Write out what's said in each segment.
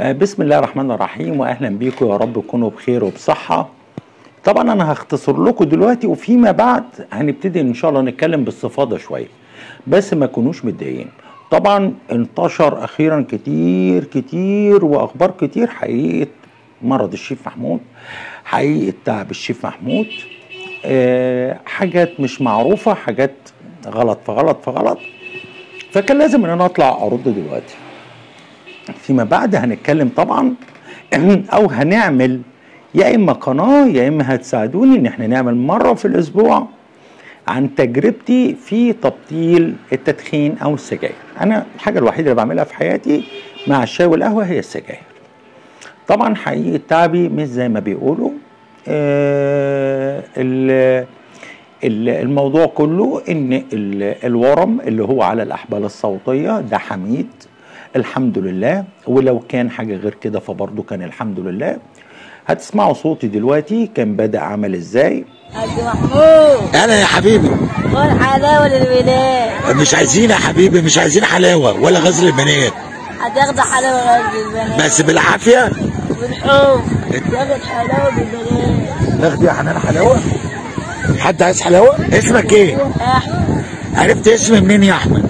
آه، بسم الله الرحمن الرحيم واهلا بيكم يا رب تكونوا بخير وبصحة. طبعا أنا هختصر لكم دلوقتي وفيما بعد هنبتدي إن شاء الله نتكلم باستفاضة شوية بس ما تكونوش متضايقين. طبعا انتشر أخيرا كتير كتير وأخبار كتير حقيقة مرض الشيف محمود حقيقة تعب الشيف محمود. أه حاجات مش معروفة حاجات غلط فغلط فغلط فكان لازم إن أنا أطلع أرد دلوقتي. فيما بعد هنتكلم طبعا أو هنعمل يا إما قناة يا إما هتساعدوني إن إحنا نعمل مرة في الأسبوع عن تجربتي في تبطيل التدخين أو السجاير. أنا الحاجة الوحيدة اللي بعملها في حياتي مع الشاي والقهوة هي السجاير. طبعا حقيقه تعبي مش زي ما بيقولوا. آه ال- ال- الموضوع كله إن ال- الورم اللي هو على الأحبال الصوتية ده حميد. الحمد لله. ولو كان حاجة غير كده فبرضه كان الحمد لله. هتسمعوا صوتي دلوقتي كان بدأ عمل إزاي. حاج محمود أنا يا حبيبي. خد حلاوة للولاد مش عايزين يا حبيبي مش عايزين حلاوة ولا غزل البنات هتاخد حلاوة غزل البنات بس بالعافية. بالحب تاخد حلاوة بالبنات ناخد يا حنان حلاوة. حد عايز حلاوة؟ اسمك إيه؟ أحمد. عرفت اسمي منين يا أحمد؟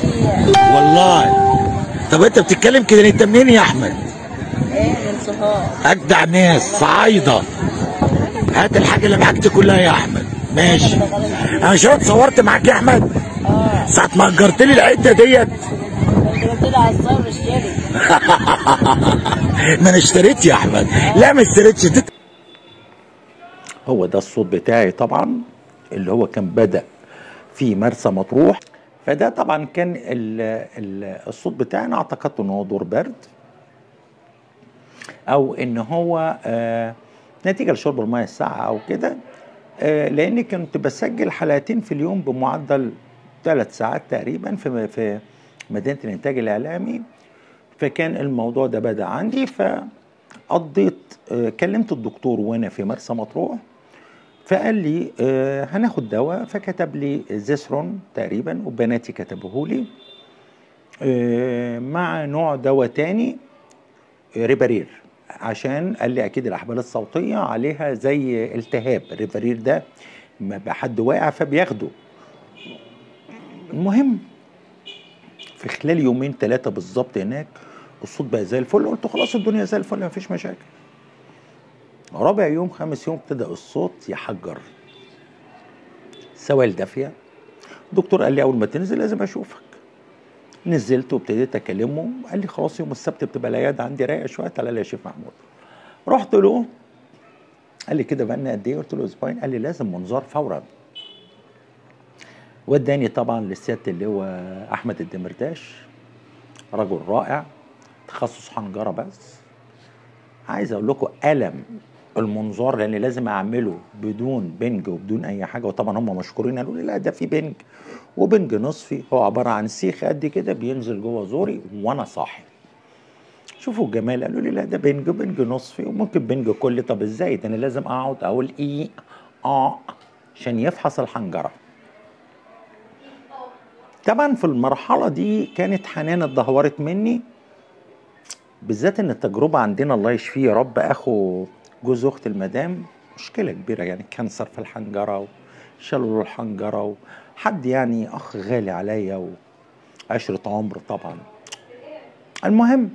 فيها والله. طب انت بتتكلم كده؟ انت منين يا أحمد؟ إيه من صحاب. أجدع ناس صعايدة. هات الحاجة اللي معاك دي كلها يا أحمد. ماشي. أنا شو اتصورت معاك يا أحمد. آه. ساعة ما أجرت لي العدة ديت. ما أنا اشتريت يا أحمد. لا ما اشتريتش. هو ده الصوت بتاعي طبعا اللي هو كان بدأ في مرسى مطروح. فده طبعا كان ال ال الصوت بتاعي أنا اعتقدت إن هو دور برد. أو إن هو آه نتيجة لشرب الميه الساقعة أو كده. آه لأني كنت بسجل حلقتين في اليوم بمعدل ثلاث ساعات تقريبا في في مدينة الإنتاج الإعلامي. فكان الموضوع ده بدأ عندي. فقضيت آه كلمت الدكتور وأنا في مرسى مطروح. فقال لي آه هناخد دواء. فكتب لي زيسرون تقريبا وبناتي كتبوه لي آه مع نوع دواء تاني ريبارير عشان قال لي أكيد الأحبال الصوتية عليها زي التهاب الريبارير ده ما حد واقع فبياخده. المهم في خلال يومين ثلاثة بالظبط هناك الصوت بقى زي الفل قلت خلاص الدنيا زي الفل مفيش مشاكل. رابع يوم خامس يوم ابتدى الصوت يحجر. سوائل دافية. الدكتور قال لي أول ما تنزل لازم أشوفك. نزلت وابتديت أكلمه قال لي خلاص يوم السبت بتبقى العيادة عندي رايقة شوية تعالى لي يا شيخ محمود. رحت له قال لي كده بقالنا قد إيه؟ قلت له أسبوعين. قال لي لازم منظار فورا. وداني طبعا للسيادة اللي هو أحمد الدمرداش. رجل رائع تخصص حنجرة بس. عايز أقول لكم ألم. المنظار لأن لازم أعمله بدون بنج وبدون أي حاجة. وطبعا هم مشكورين قالوا لي لا ده في بنج. وبنج نصفي. هو عبارة عن سيخ قد كده بينزل جوه زوري وأنا صاحي. شوفوا الجمال قالوا لي لا ده بنج بنج نصفي. وممكن بنج كلي طب إزاي؟ ده أنا لازم أقعد أقول إيه آه عشان يفحص الحنجرة. طبعا في المرحلة دي كانت حنان اتدهورت مني. بالذات إن التجربة عندنا الله يشفيه يا رب أخو جوز أخت المدام مشكلة كبيرة يعني cancer في الحنجرة وشالوا له الحنجرة وحد يعني أخ غالي عليا وعشره عمر طبعا. المهم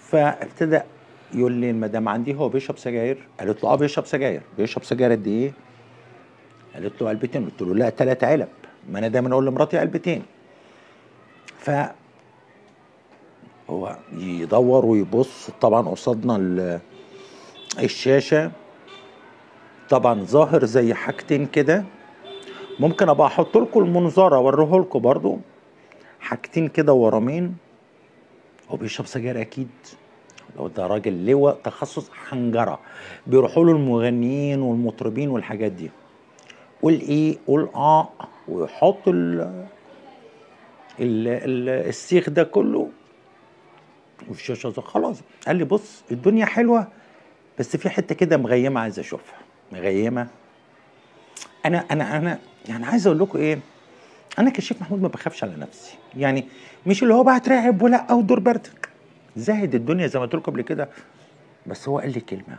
فابتدى يقول لي المدام عندي هو بيشرب سجاير؟ قالت له آه بيشرب سجاير. بيشرب سجاير قد إيه؟ قالت له علبتين. قلت له لا ثلاث علب. ما أنا دايما أقول لمراتي علبتين. ف هو يدور ويبص طبعا قصادنا ال- الشاشة. طبعا ظاهر زي حاجتين كده. ممكن أبقى أحط لكم المنظار اوريه لكم برضو. حاجتين كده ورمين هو بيشرب سجاير أكيد. لو ده راجل لواء تخصص حنجرة. بيروحوا له المغنيين والمطربين والحاجات دي. قول إيه؟ قول آه. ويحط ال ال ال السيخ ده كله. والشاشه ده خلاص. قال لي بص الدنيا حلوة. بس في حتة كده مغيمة عايز أشوفها. مغيمة. أنا أنا أنا يعني عايز أقول لكم إيه أنا كشيف محمود ما بخافش على نفسي. يعني مش اللي هو بقى اترعب ولا ودور بردك. زاهد الدنيا زي ما قلت لكم قبل كده. بس هو قال لي كلمة.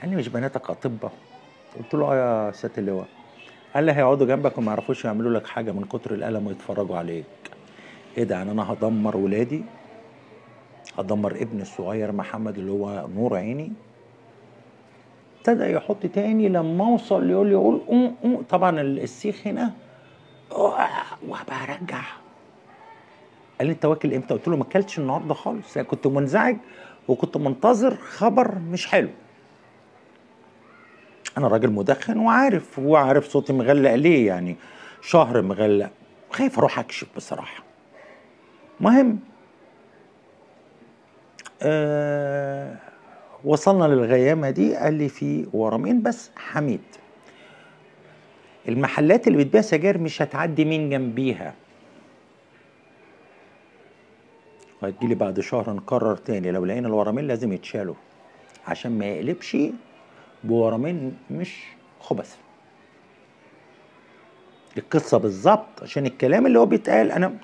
قال لي مش بناتك اطباء قلت له آه يا سيادة اللواء. قال لي هيقعدوا جنبك وما يعرفوش يعملوا لك حاجة من كتر الألم ويتفرجوا عليك. إيه ده؟ يعني أنا هدمر ولادي؟ هدمر ابني الصغير محمد اللي هو نور عيني؟ ابتدى يحط تاني لما اوصل يقول لي يقول أم أم طبعا السيخ هنا. وهبقى ارجع قال لي أنت واكل إمتى؟ قلت له ما أكلتش النهارده خالص. يعني كنت منزعج وكنت منتظر خبر مش حلو. أنا راجل مدخن وعارف وعارف صوتي مغلق ليه يعني. شهر مغلق. خايف أروح أكشف بصراحة. مهم. آه وصلنا للغيامة دي. قال لي في ورمين بس حميد. المحلات اللي بتبيع سجاير مش هتعدي مين جنبيها. وهتجيلي بعد شهر نكرر تاني. لو لقينا الورمين لازم يتشالوا. عشان ما يقلبش بورمين مش خبث. القصة بالظبط عشان الكلام اللي هو بيتقال أنا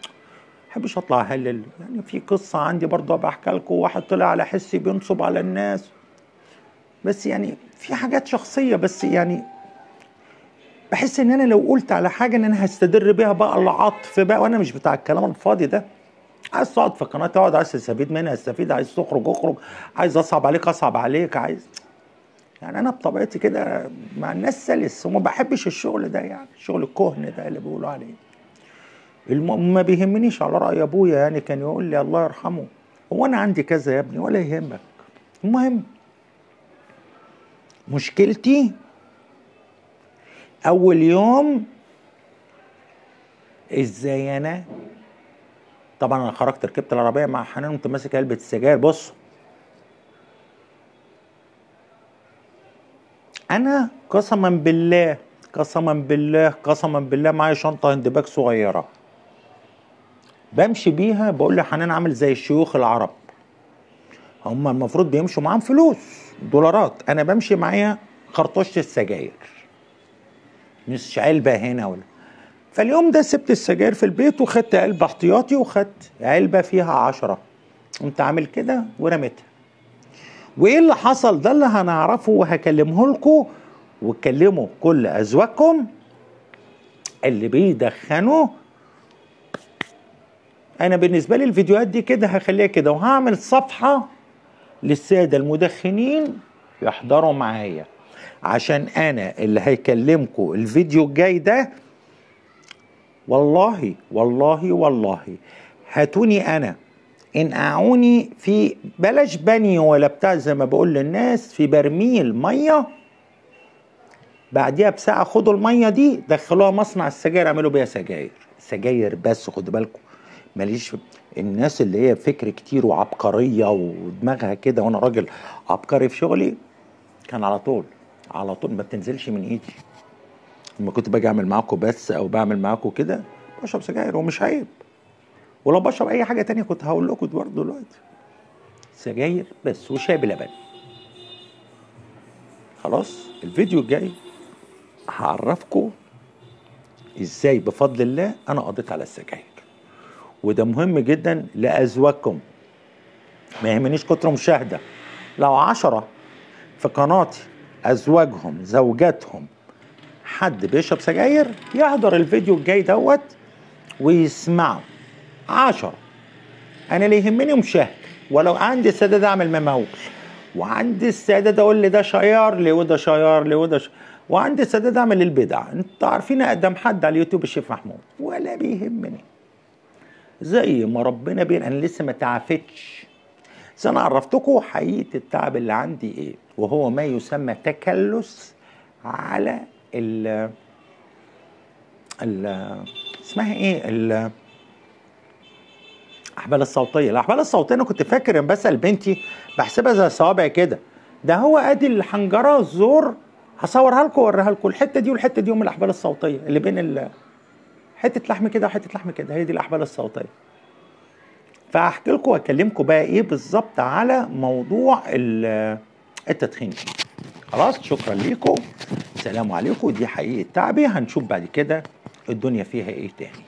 بحبش أطلع أهلل. يعني في قصة عندي برضه ابقى احكي لكم. واحد طلع على حسي بينصب على الناس. بس يعني في حاجات شخصية. بس يعني بحس إن أنا لو قلت على حاجة إن أنا هستدر بيها بقى العطف بقى. وأنا مش بتاع الكلام الفاضي ده. عايز تقعد في قناة تقعد عايز تستفيد منها استفيد. عايز تخرج اخرج. عايز أصعب عليك أصعب عليك. عايز. يعني أنا بطبيعتي كده مع الناس سلس. وما بحبش الشغل ده يعني. الشغل الكهن ده اللي بيقولوا عليه. الم... ما بيهمنيش على رأي أبويا يعني كان يقول لي الله يرحمه هو أنا عندي كذا يا ابني ولا يهمك. المهم مشكلتي أول يوم إزاي أنا؟ طبعا أنا خرجت ركبت العربية مع حنان وانت ماسك علبة السجاير. بص أنا قسما بالله قسما بالله قسما بالله معايا شنطة hand bag صغيرة. بمشي بيها بقول لحنان عامل زي الشيوخ العرب. هم المفروض بيمشوا معاهم فلوس دولارات. أنا بمشي معايا خرطوشه السجاير. مش علبه هنا ولا. فاليوم ده سبت السجاير في البيت وخدت علبة احتياطي وخدت علبة فيها عشرة. قمت عامل كده ورميتها. وإيه اللي حصل؟ ده اللي هنعرفه وهكلمه لكم وكلموا كل أزواجكم اللي بيدخنوا أنا بالنسبة لي الفيديوهات دي كده هخليها كده وهعمل صفحة للسادة المدخنين يحضروا معايا. عشان أنا اللي هيكلمكم الفيديو الجاي ده والله والله والله. هاتوني أنا. انقعوني في بلاش بني ولا بتاع زي ما بقول للناس في برميل مية. بعديها بساعة خدوا المية دي دخلوها مصنع السجاير اعملوا بيها سجاير. سجاير بس خدوا بالكم. ماليش الناس اللي هي فكر كتير وعبقرية ودماغها كده وأنا راجل عبقري في شغلي كان على طول على طول ما بتنزلش من إيدي. لما كنت باجي أعمل معاكم بس أو بعمل معاكم كده بشرب سجاير ومش عيب. ولو بشرب أي حاجة تانية كنت هقول لكم برضه دلوقتي. سجاير بس وشاي بلبن. خلاص الفيديو الجاي هعرفكم إزاي بفضل الله أنا قضيت على السجاير. وده مهم جدا لأزواجكم. ما يهمنيش كتر مشاهدة. لو عشرة في قناتي أزواجهم زوجاتهم حد بيشرب سجاير يحضر الفيديو الجاي دوت ويسمعه عشرة. أنا اللي يهمني مشاهد ولو عندي استعداد أعمل ممول وعندي استعداد أقول لي ده شيار لي وده شيار لي وده ش... وعندي استعداد أعمل البدع. أنتوا عارفين أقدم حد على اليوتيوب الشيف محمود. ولا بيهمني. زي ما ربنا بين أنا لسه ما تعافتش. بس أنا عرفتكم حقيقة التعب اللي عندي إيه؟ وهو ما يسمى تكلس على ال ال اسمها إيه؟ ال الأحبال الصوتية. الأحبال الصوتية أنا كنت فاكر ان بسأل بنتي بحسبها زي صوابع كده. ده هو أدي الحنجرة الزور هصورها لكم واوريها لكم. الحتة دي والحتة دي من الأحبال الصوتية اللي بين ال حتة لحم كده وحتة لحم كده هي دي الاحبال الصوتية. فاحكي لكم وأكلمكم بقى إيه بالظبط على موضوع التدخين. خلاص شكرا ليكم. سلام عليكم دي حقيقة تعبي. هنشوف بعد كده الدنيا فيها إيه تاني.